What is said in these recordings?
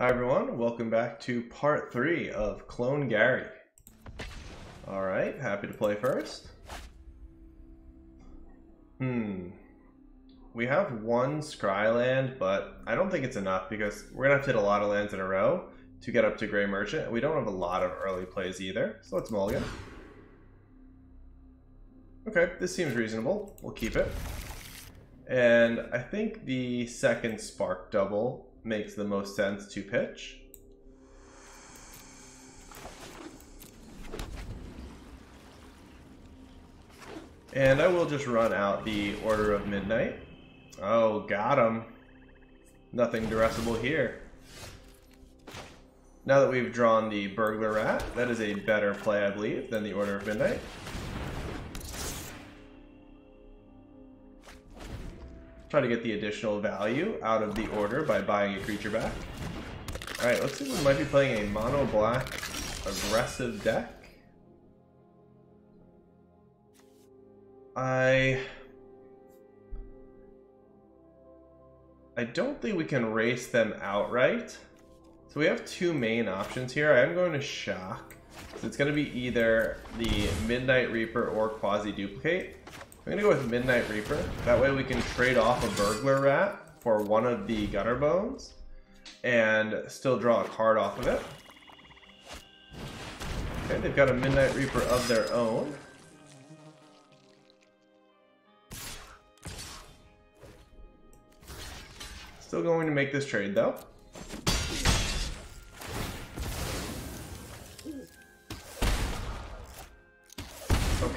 Hi everyone, welcome back to part three of Clone Gary. Alright, happy to play first. Hmm. We have one Scry land, but I don't think it's enough because we're gonna have to hit a lot of lands in a row to get up to Gray Merchant. We don't have a lot of early plays either, so let's mulligan. Okay, this seems reasonable. We'll keep it. And I think the second Spark double makes the most sense to pitch. And I will just run out the Order of Midnight. Oh, got him. Nothing duressable here. Now that we've drawn the Burglar Rat, that is a better play, I believe, than the Order of Midnight. Try to get the additional value out of the order by buying a creature back. Alright, let's see we might be playing a mono black aggressive deck. I... I don't think we can race them outright. So we have two main options here. I am going to shock. So it's going to be either the Midnight Reaper or Quasi Duplicate. I'm gonna go with Midnight Reaper. That way we can trade off a Burglar Rat for one of the Gutter Bones and still draw a card off of it. Okay, they've got a Midnight Reaper of their own. Still going to make this trade though.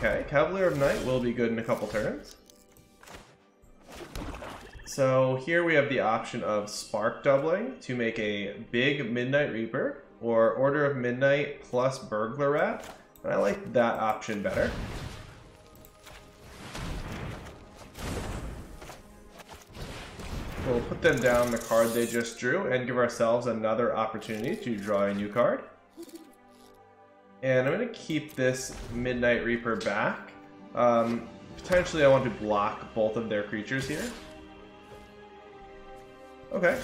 Okay, Cavalier of Night will be good in a couple turns. So here we have the option of Spark doubling to make a big Midnight Reaper or Order of Midnight plus Burglar Rat. And I like that option better. We'll put them down the card they just drew and give ourselves another opportunity to draw a new card. And I'm going to keep this Midnight Reaper back. Um, potentially I want to block both of their creatures here. Okay.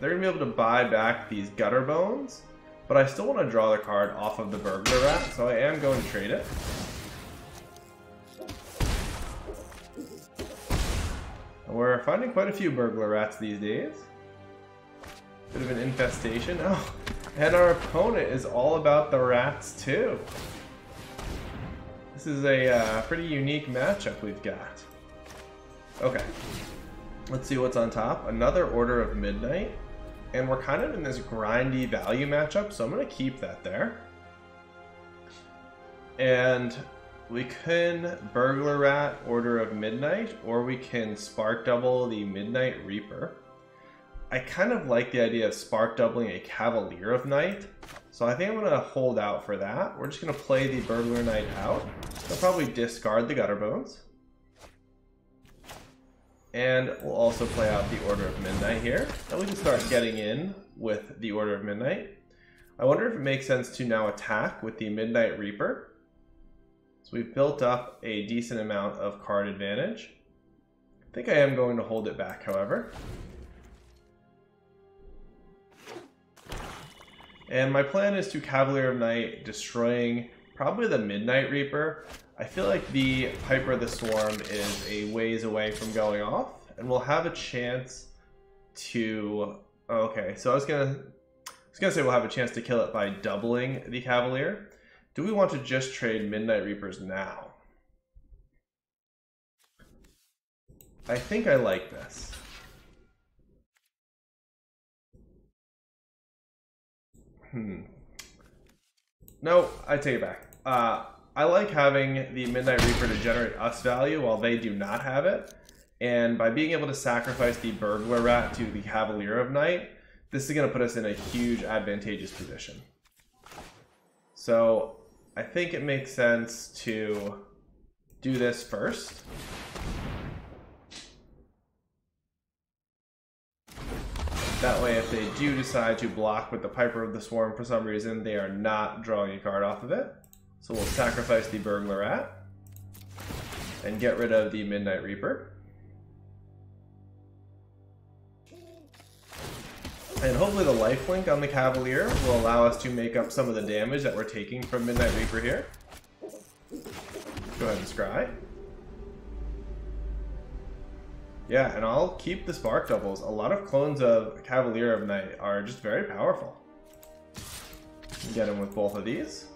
They're going to be able to buy back these Gutter Bones, but I still want to draw the card off of the Burglar Rat, so I am going to trade it. We're finding quite a few Burglar Rats these days. Bit of an infestation. Oh, and our opponent is all about the rats too. This is a uh, pretty unique matchup we've got. Okay. Let's see what's on top. Another Order of Midnight. And we're kind of in this grindy value matchup, so I'm going to keep that there. And we can Burglar Rat Order of Midnight, or we can Spark Double the Midnight Reaper. I kind of like the idea of spark doubling a Cavalier of Night, so I think I'm going to hold out for that. We're just going to play the Burglar Knight out. I'll probably discard the Gutter Bones. And we'll also play out the Order of Midnight here. And we can start getting in with the Order of Midnight. I wonder if it makes sense to now attack with the Midnight Reaper. So we've built up a decent amount of card advantage. I think I am going to hold it back, however. And my plan is to Cavalier of Night, destroying probably the Midnight Reaper. I feel like the Piper of the Swarm is a ways away from going off, and we'll have a chance to... Oh, okay, so I was gonna... I was gonna say we'll have a chance to kill it by doubling the Cavalier. Do we want to just trade Midnight Reapers now? I think I like this. Hmm. No, I take it back. Uh, I like having the Midnight Reaper to generate us value while they do not have it. And by being able to sacrifice the Burglar Rat to the Cavalier of Night, this is going to put us in a huge advantageous position. So I think it makes sense to do this first. That way, if they do decide to block with the Piper of the Swarm for some reason, they are not drawing a card off of it. So we'll sacrifice the Burglar Rat and get rid of the Midnight Reaper. And hopefully the lifelink on the Cavalier will allow us to make up some of the damage that we're taking from Midnight Reaper here. Go ahead and scry. Yeah, and I'll keep the Spark Doubles. A lot of clones of Cavalier of Night are just very powerful. Get him with both of these.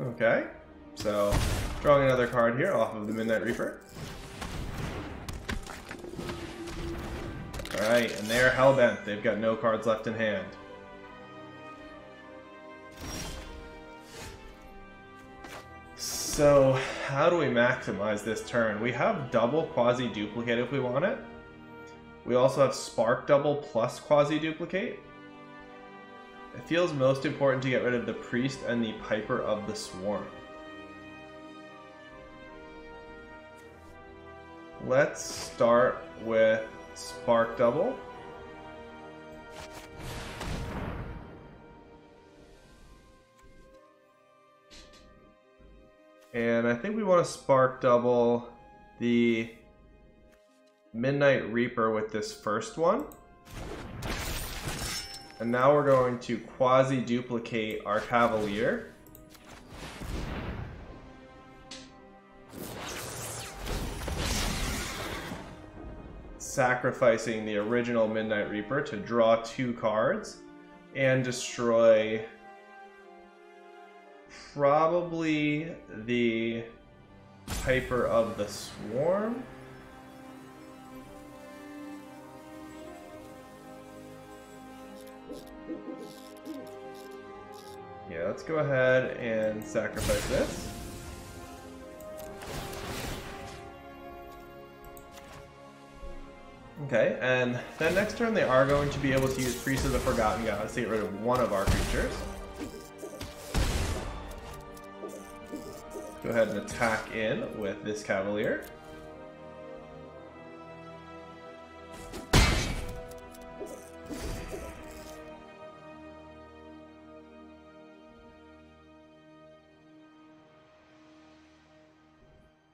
Okay, so drawing another card here off of the Midnight Reaper. They've got no cards left in hand. So, how do we maximize this turn? We have double quasi-duplicate if we want it. We also have spark double plus quasi-duplicate. It feels most important to get rid of the priest and the piper of the swarm. Let's start with Spark Double. And I think we want to Spark Double the Midnight Reaper with this first one. And now we're going to quasi-duplicate our Cavalier. sacrificing the original Midnight Reaper to draw two cards and destroy probably the Piper of the Swarm. Yeah, let's go ahead and sacrifice this. Okay, and then next turn they are going to be able to use Priest of the Forgotten Gods to get rid of one of our creatures. Go ahead and attack in with this Cavalier.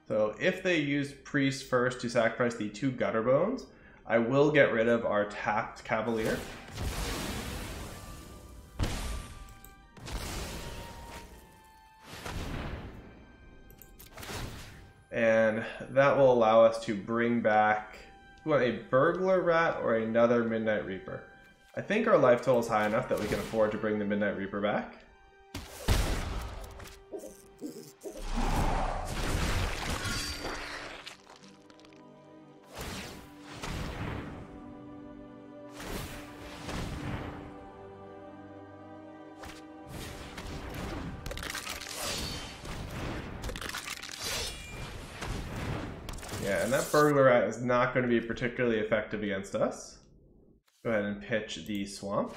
So if they use Priest first to sacrifice the two Gutter Bones, I will get rid of our tapped Cavalier. That will allow us to bring back want a Burglar Rat or another Midnight Reaper. I think our life total is high enough that we can afford to bring the Midnight Reaper back. Burglar is not going to be particularly effective against us. Go ahead and pitch the swamp.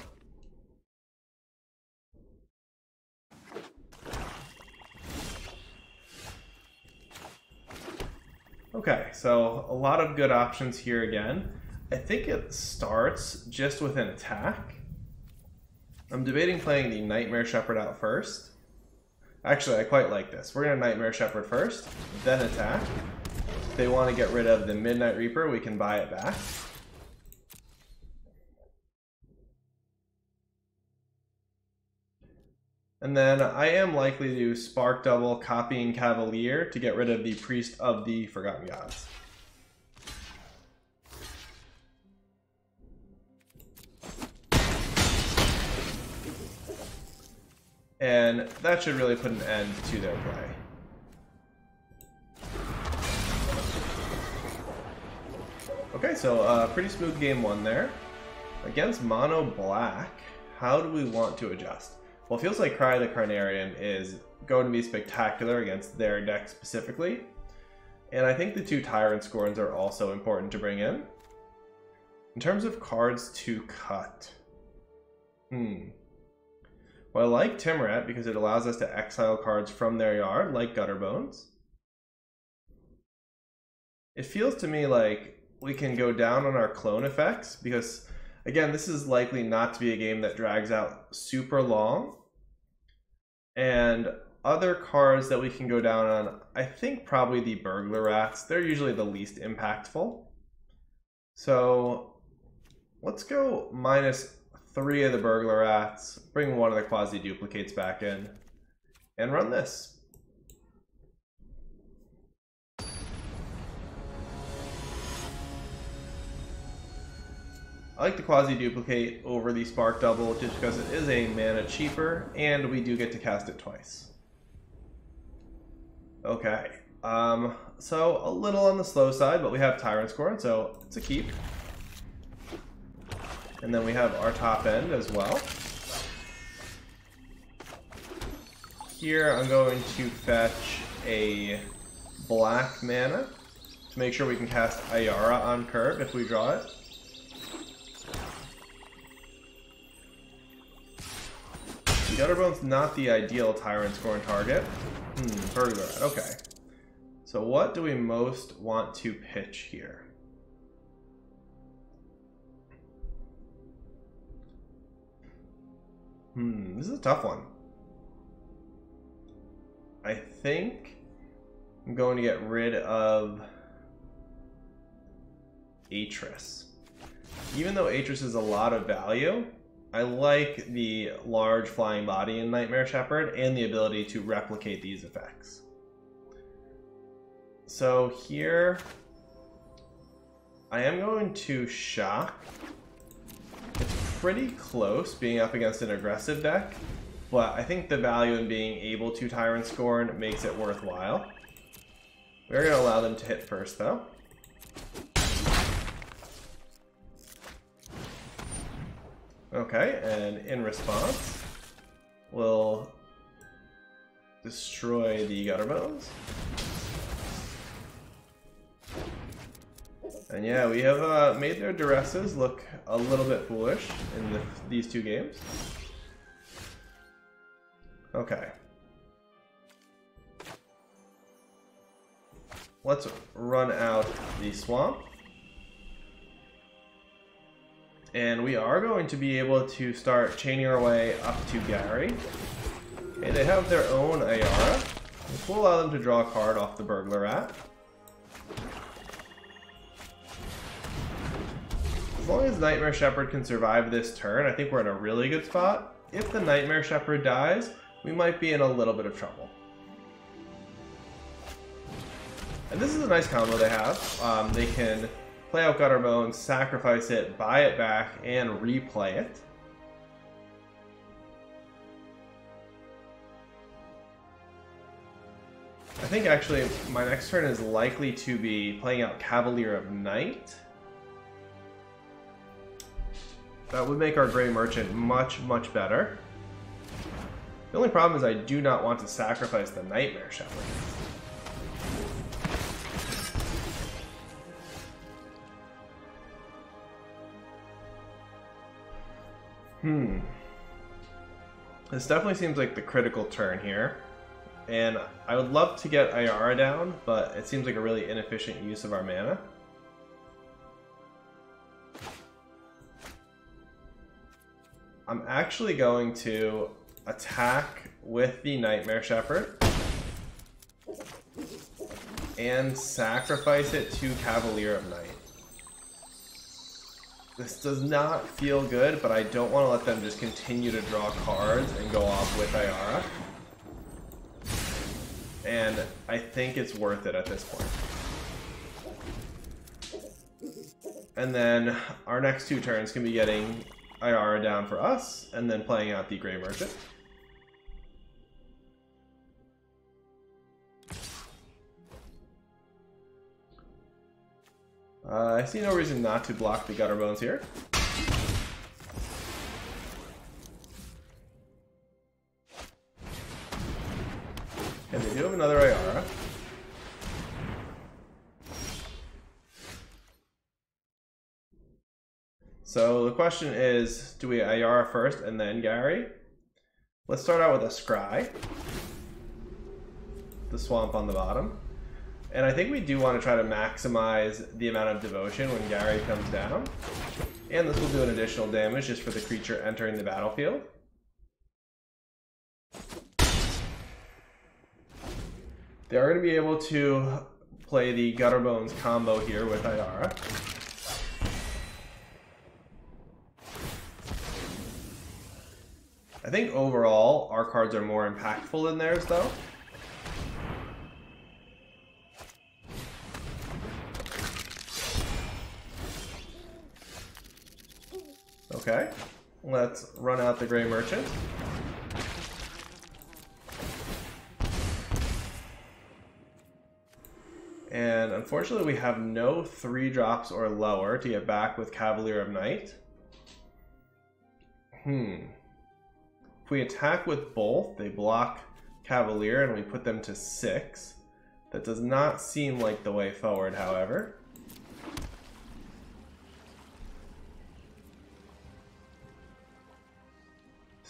Okay, so a lot of good options here again. I think it starts just with an attack. I'm debating playing the Nightmare Shepherd out first. Actually, I quite like this. We're going to Nightmare Shepherd first, then attack. If they want to get rid of the Midnight Reaper, we can buy it back. And then I am likely to Spark Double Copying Cavalier to get rid of the Priest of the Forgotten Gods. And that should really put an end to their play. Okay, so uh, pretty smooth game one there. Against Mono Black, how do we want to adjust? Well, it feels like Cry the Carnarium is going to be spectacular against their deck specifically. And I think the two Tyrant Scorns are also important to bring in. In terms of cards to cut. Hmm. Well, I like Tymaret because it allows us to exile cards from their yard, like Gutterbones. It feels to me like we can go down on our clone effects because Again, this is likely not to be a game that drags out super long. And other cards that we can go down on, I think probably the Burglar Rats. They're usually the least impactful. So let's go minus three of the Burglar Rats, bring one of the Quasi-Duplicates back in, and run this. I like the quasi-duplicate over the spark double just because it is a mana cheaper and we do get to cast it twice. Okay, um, so a little on the slow side, but we have Tyrant's Scorn, so it's a keep. And then we have our top end as well. Here I'm going to fetch a black mana to make sure we can cast Ayara on curve if we draw it. Gutterbone's not the ideal Tyrant scoring target. Hmm, Burglar. Okay. So what do we most want to pitch here? Hmm, this is a tough one. I think I'm going to get rid of Atris. Even though Atris is a lot of value, I like the large flying body in Nightmare Shepherd and the ability to replicate these effects. So here, I am going to Shock. It's pretty close being up against an aggressive deck, but I think the value in being able to Tyrant Scorn makes it worthwhile. We're going to allow them to hit first, though. Okay, and in response, we'll destroy the gutter bones. And yeah, we have uh, made their duresses look a little bit foolish in the, these two games. Okay. Let's run out the swamp. And we are going to be able to start chaining our way up to Gary. Okay, they have their own Ayara, which will allow them to draw a card off the Burglar Rat. As long as Nightmare Shepherd can survive this turn, I think we're in a really good spot. If the Nightmare Shepherd dies, we might be in a little bit of trouble. And this is a nice combo they have. Um, they can play out Gutter Gutterbone, sacrifice it, buy it back, and replay it. I think actually my next turn is likely to be playing out Cavalier of Night. That would make our Gray Merchant much, much better. The only problem is I do not want to sacrifice the Nightmare Shepherd. Hmm. This definitely seems like the critical turn here. And I would love to get Ayara down, but it seems like a really inefficient use of our mana. I'm actually going to attack with the Nightmare Shepherd and sacrifice it to Cavalier of Night. This does not feel good, but I don't want to let them just continue to draw cards and go off with Ayara. And I think it's worth it at this point. And then our next two turns can be getting Ayara down for us, and then playing out the Gray Merchant. Uh, I see no reason not to block the gutter bones here. And they do have another Ayara. So the question is, do we Ayara first and then Gary? Let's start out with a Scry. The swamp on the bottom. And I think we do want to try to maximize the amount of devotion when Gary comes down. And this will do an additional damage just for the creature entering the battlefield. They are going to be able to play the Gutterbones combo here with Ayara. I think overall, our cards are more impactful than theirs, though. Let's run out the Gray Merchant. And unfortunately, we have no three drops or lower to get back with Cavalier of Night. Hmm. If we attack with both, they block Cavalier and we put them to six. That does not seem like the way forward, however.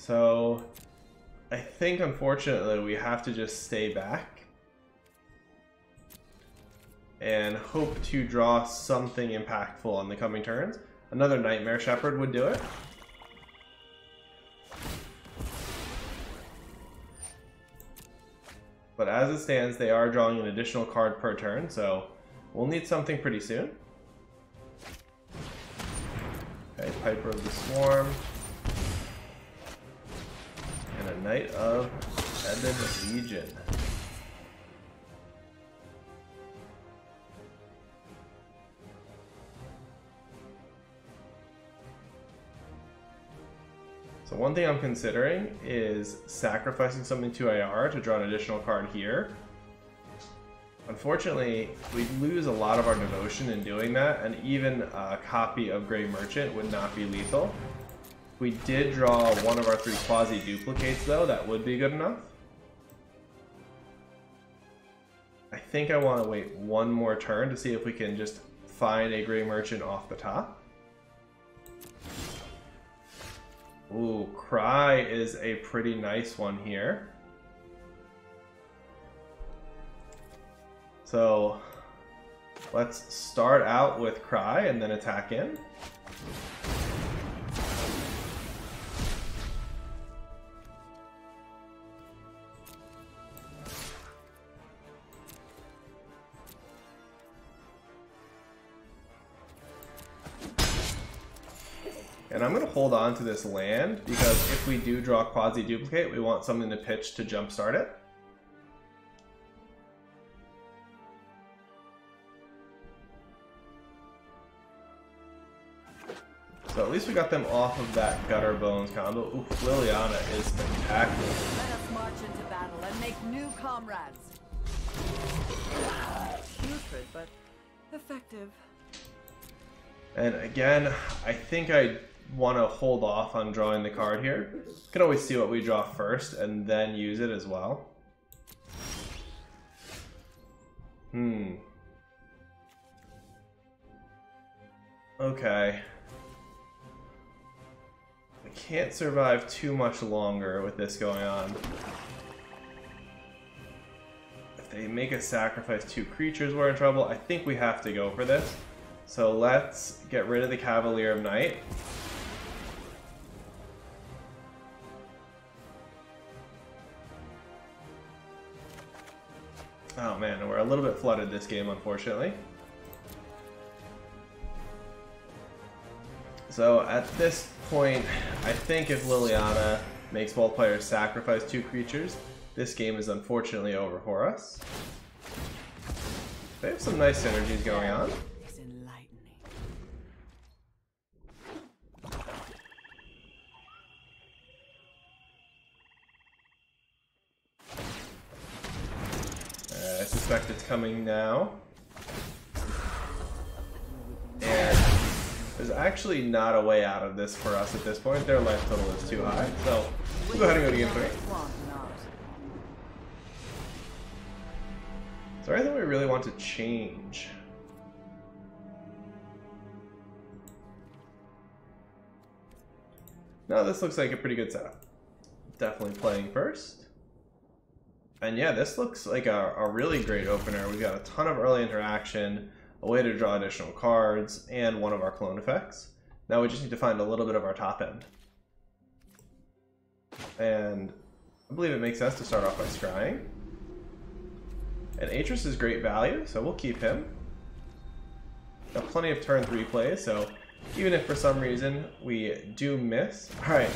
So, I think unfortunately we have to just stay back and hope to draw something impactful on the coming turns. Another Nightmare Shepherd would do it. But as it stands, they are drawing an additional card per turn, so we'll need something pretty soon. Okay, Piper of the Swarm. Knight of Ebon Legion. So one thing I'm considering is sacrificing something to Ayara to draw an additional card here. Unfortunately, we lose a lot of our devotion in doing that, and even a copy of Gray Merchant would not be lethal. If we did draw one of our three quasi-duplicates, though, that would be good enough. I think I want to wait one more turn to see if we can just find a Gray Merchant off the top. Ooh, Cry is a pretty nice one here. So let's start out with Cry and then attack in. Hold on to this land because if we do draw quasi-duplicate, we want something to pitch to jumpstart it. So at least we got them off of that Gutter Bones combo. Ooh, Liliana is spectacular. Let us march into battle and make new comrades. Putrid, but effective. And again, I think I want to hold off on drawing the card here. Can always see what we draw first and then use it as well. Hmm. Okay. I can't survive too much longer with this going on. If they make us sacrifice two creatures, we're in trouble. I think we have to go for this. So let's get rid of the Cavalier of Night. Oh man, we're a little bit flooded this game, unfortunately. So at this point, I think if Liliana makes both players sacrifice two creatures, this game is unfortunately over for us. They have some nice synergies going on. Is enlightening. Uh, Coming now. And there's actually not a way out of this for us at this point. Their life total is too high. So we'll go ahead and go to game three. Is there anything we really want to change? No, this looks like a pretty good setup. Definitely playing first. And yeah, this looks like a, a really great opener. We've got a ton of early interaction, a way to draw additional cards, and one of our clone effects. Now we just need to find a little bit of our top end. And I believe it makes sense to start off by scrying. And Atris is great value, so we'll keep him. Got plenty of turn 3 plays, so even if for some reason we do miss... Alright,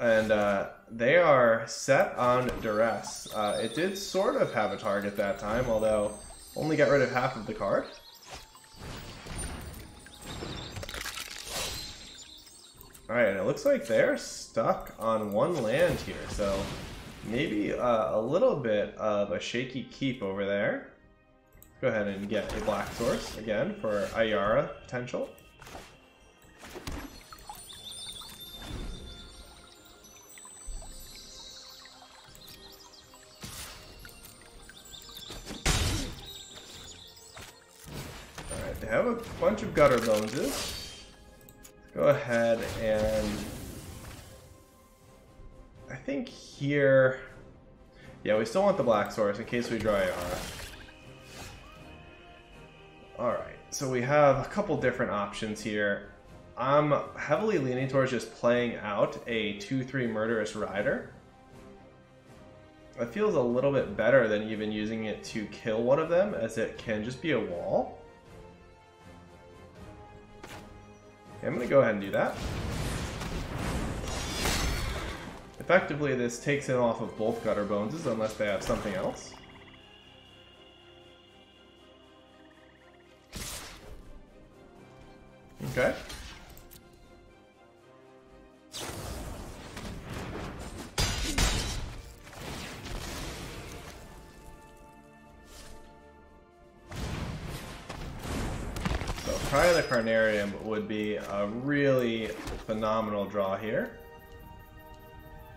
and uh, they are set on Duress. Uh, it did sort of have a target that time, although only got rid of half of the card. Alright, it looks like they're stuck on one land here, so maybe uh, a little bit of a shaky keep over there. Go ahead and get a black source again for Ayara potential. Bunch of gutter boneses. Go ahead and I think here yeah, we still want the black source in case we draw Ayara. Alright, so we have a couple different options here. I'm heavily leaning towards just playing out a 2-3 Murderous Rider. It feels a little bit better than even using it to kill one of them, as it can just be a wall. I'm going to go ahead and do that. Effectively, this takes him off of both Gutter Boneses, unless they have something else. Okay. Would be a really phenomenal draw here.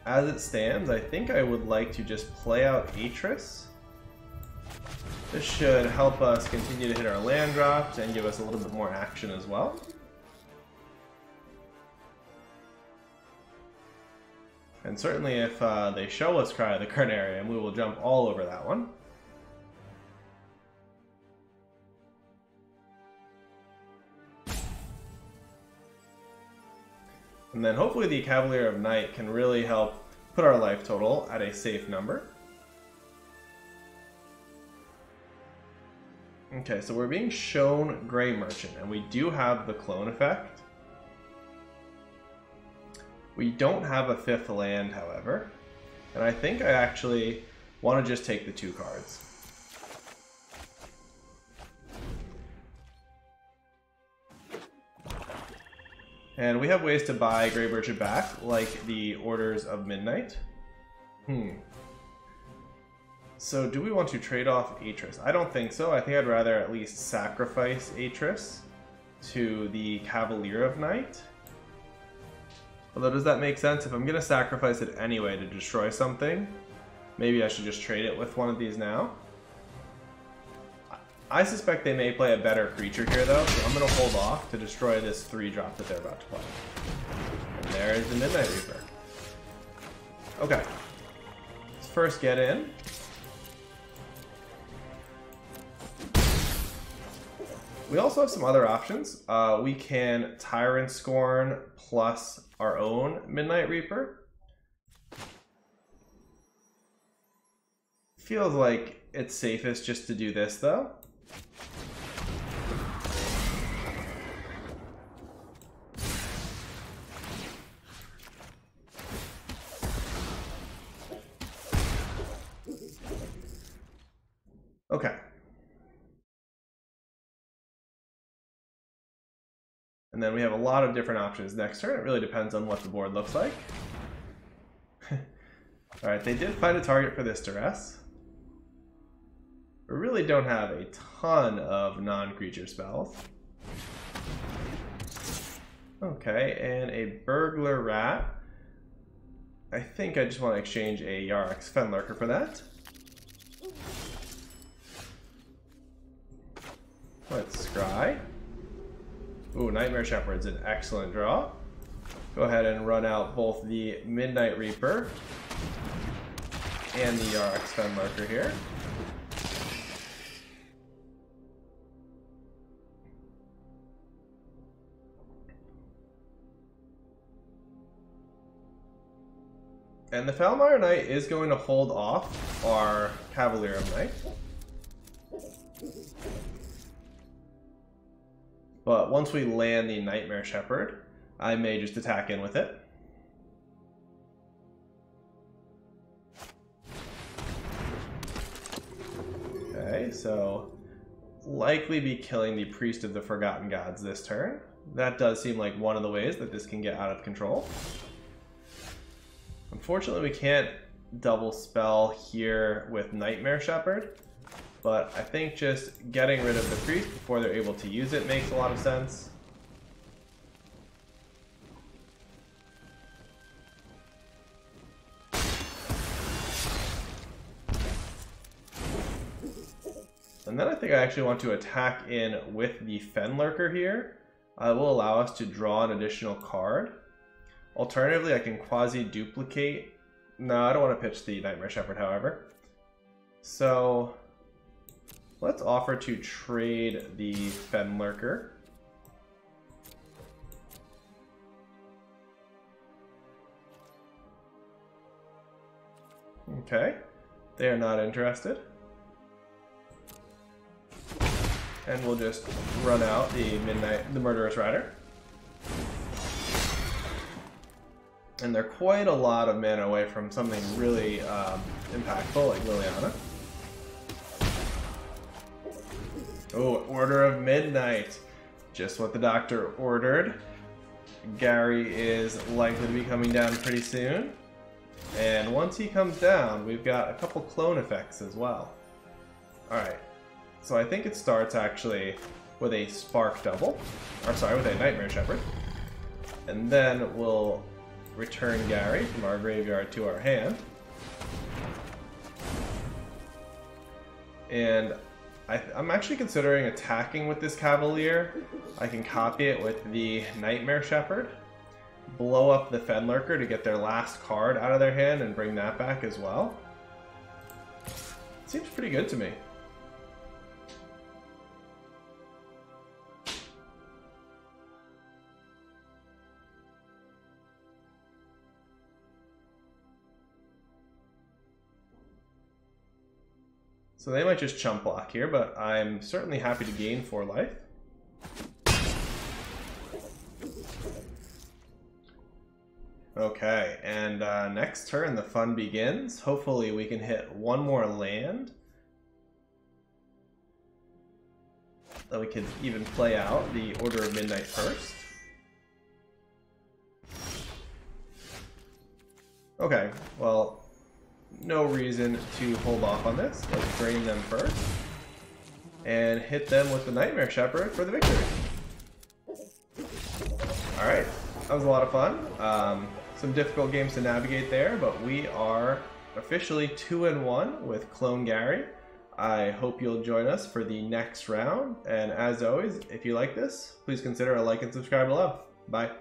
As it stands, I think I would like to just play out Atris. This should help us continue to hit our land drops and give us a little bit more action as well. And certainly if uh, they show us Cry of the Carnarium, we will jump all over that one. And then hopefully the Cavalier of Night can really help put our life total at a safe number. Okay, so we're being shown Gray Merchant, and we do have the clone effect. We don't have a fifth land, however, and I think I actually want to just take the two cards. And we have ways to buy Gray Merchant back, like the Orders of Midnight. Hmm. So do we want to trade off Atris? I don't think so. I think I'd rather at least sacrifice Atris to the Cavalier of Night. Although, does that make sense? If I'm going to sacrifice it anyway to destroy something, maybe I should just trade it with one of these now. I suspect they may play a better creature here, though, so I'm going to hold off to destroy this 3-drop that they're about to play. And there is the Midnight Reaper. Okay. Let's first get in. We also have some other options. Uh, we can Tyrant Scorn plus our own Midnight Reaper. Feels like it's safest just to do this though. Okay. And then we have a lot of different options next turn. It really depends on what the board looks like. Alright, they did find a target for this duress. We really don't have a ton of non-creature spells. Okay, and a Burglar Rat. I think I just want to exchange a Yarok Fenlurker for that. Let's scry. Ooh, Nightmare Shepherd's an excellent draw. Go ahead and run out both the Midnight Reaper and the Yarok Fen Lurker here. And the Foulmire Knight is going to hold off our Cavalier of Night. But once we land the Nightmare Shepherd, I may just attack in with it. Okay, so likely be killing the Priest of the Forgotten Gods this turn. That does seem like one of the ways that this can get out of control. Unfortunately, we can't double spell here with Nightmare Shepherd, but I think just getting rid of the priest before they're able to use it makes a lot of sense. And then I think I actually want to attack in with the Fenlurker here. Uh, will allow us to draw an additional card. Alternatively, I can quasi-duplicate. No, I don't want to pitch the Nightmare Shepherd, however. So, let's offer to trade the Fenlurker. Okay, they are not interested. And we'll just run out the Midnight, the Murderous Rider. And they're quite a lot of mana away from something really um, impactful like Liliana. Oh, Order of Midnight. Just what the doctor ordered. Gary is likely to be coming down pretty soon. And once he comes down, we've got a couple clone effects as well. Alright, so I think it starts actually with a Spark Double. Or sorry, with a Nightmare Shepherd. And then we'll return Gary from our graveyard to our hand. And I, am actually considering attacking with this Cavalier. I can copy it with the Nightmare Shepherd, blow up the Fenlurker to get their last card out of their hand and bring that back as well. Seems pretty good to me. So they might just chump block here, but I'm certainly happy to gain 4 life. Okay, and uh, next turn the fun begins. Hopefully we can hit one more land. That we can even play out the Order of Midnight first. Okay, well, no reason to hold off on this. Let's drain them first. And hit them with the Nightmare Shepherd for the victory. Alright, that was a lot of fun. Um, some difficult games to navigate there, but we are officially 2 and 1 with Clone Gary. I hope you'll join us for the next round. And as always, if you like this, please consider a like and subscribe below. Bye.